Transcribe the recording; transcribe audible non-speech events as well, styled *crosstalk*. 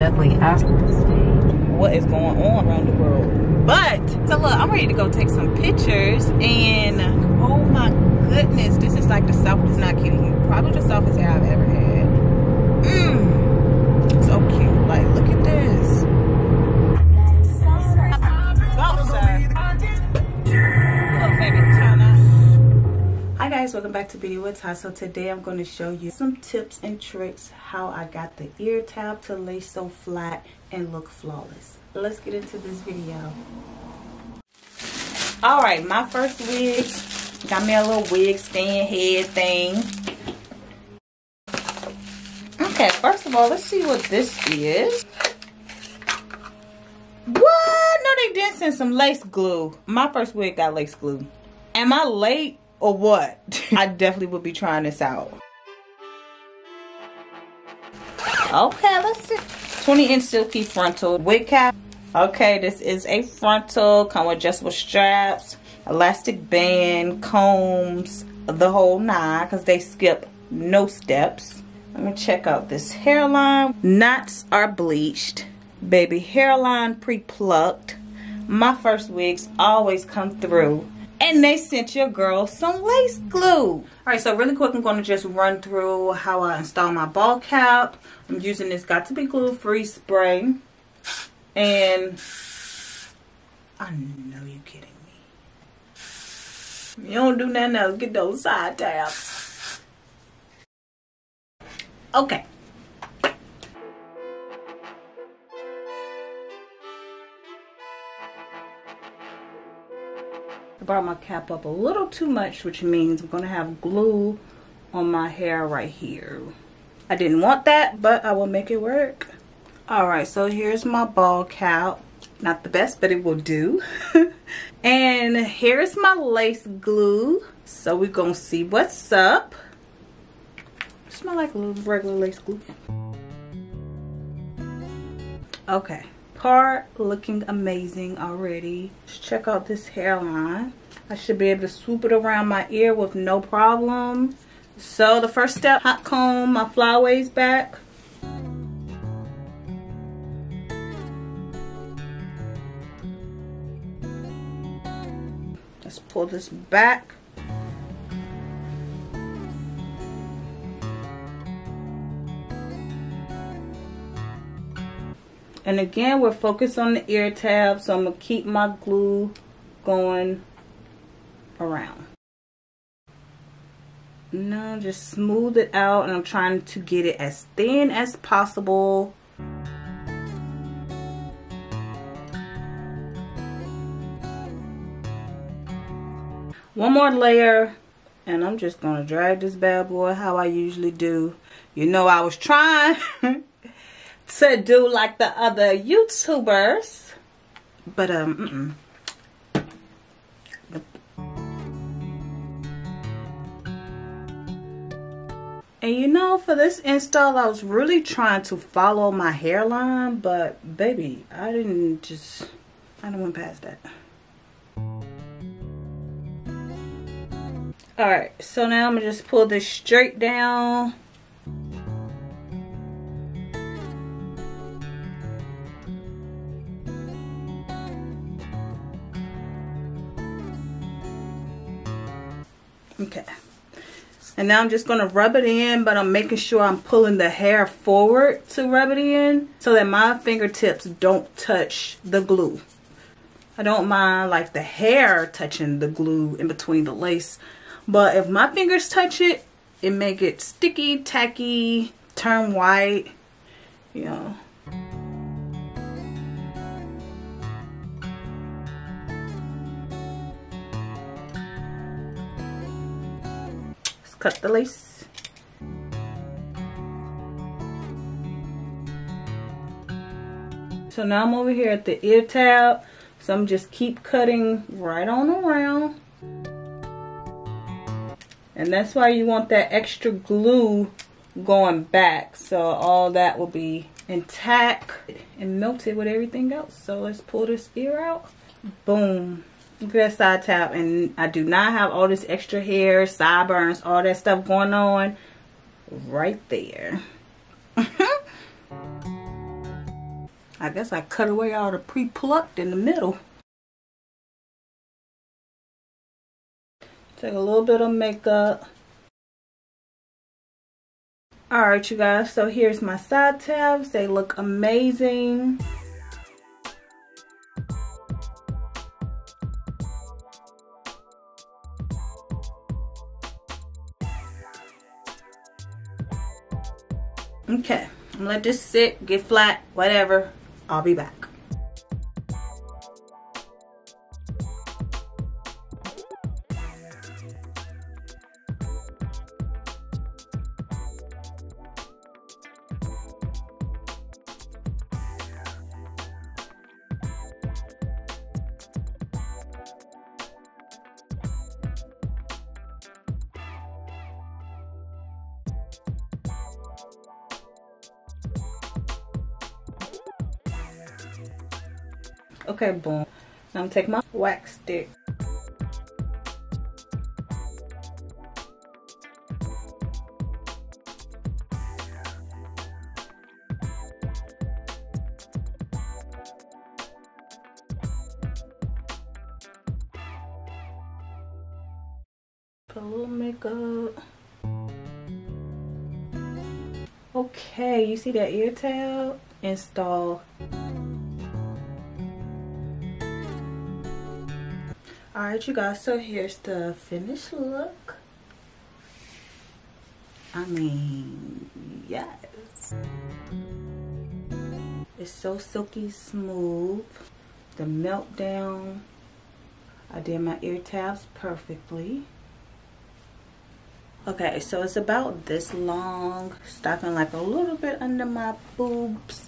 Definitely ask what is going on around the world. But, so look, I'm ready to go take some pictures and oh my goodness, this is like the is not kidding you. Probably the softest hair I've ever had. Mmm, welcome back to Beauty with Ty. So today I'm going to show you some tips and tricks how I got the ear tab to lay so flat and look flawless. Let's get into this video. Alright, my first wigs. Got me a little wig stand head thing. Okay, first of all, let's see what this is. What? No, they didn't send some lace glue. My first wig got lace glue. Am I late? Or what? *laughs* I definitely will be trying this out. Okay, let's see. 20 inch silky frontal wig cap. Okay, this is a frontal, come with adjustable straps, elastic band, combs, the whole nine, because they skip no steps. Let me check out this hairline. Knots are bleached. Baby hairline pre-plucked. My first wigs always come through and they sent your girl some lace glue. All right, so really quick, I'm gonna just run through how I install my bald cap. I'm using this Got2b Glued Freeze Spray. And I know you're kidding me. You don't do nothing else, get those side tabs. Okay. I brought my cap up a little too much, which means I'm going to have glue on my hair right here. I didn't want that, but I will make it work. Alright, so here's my bald cap. Not the best, but it will do. *laughs* and here's my lace glue. So we're going to see what's up. Smell like a little regular lace glue. Okay part looking amazing already. Check out this hairline. I should be able to swoop it around my ear with no problem. So the first step hot comb my flyaways back. Let's pull this back And again, we're focused on the ear tab, so I'm going to keep my glue going around. Now just smooth it out and I'm trying to get it as thin as possible. One more layer and I'm just going to drag this bad boy how I usually do. You know I was trying *laughs* to do like the other YouTubers. But, um, mm -mm. And you know, for this install, I was really trying to follow my hairline, but baby, I didn't just, I didn't went past that. Alright, so now I'm to just pull this straight down. Okay. And now I'm just going to rub it in, but I'm making sure I'm pulling the hair forward to rub it in so that my fingertips don't touch the glue. I don't mind like the hair touching the glue in between the lace, but if my fingers touch it, it make it sticky, tacky, turn white, you know. Cut the lace. So now I'm over here at the ear tab. So I'm just keep cutting right on around. And that's why you want that extra glue going back. So all that will be intact and melted with everything else. So let's pull this ear out. Boom. That side tab. And I do not have all this extra hair, sideburns, all that stuff going on right there. *laughs* I guess I cut away all the pre-plucked in the middle. Take a little bit of makeup. Alright you guys, so here's my side tabs. They look amazing. Okay, I'm let this sit, get flat, whatever. I'll be back. Okay, boom. Now I'm taking my wax stick. Put a little makeup. Okay, you see that ear tab? Install Alright you guys, so here's the finished look. I mean, yes. It's so silky smooth. The meltdown. I did my ear tabs perfectly. Okay, so it's about this long, stopping like a little bit under my boobs.